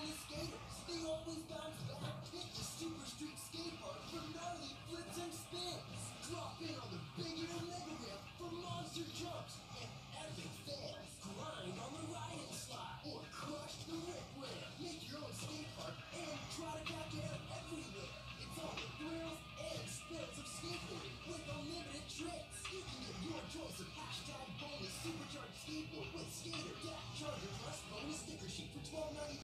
on this game.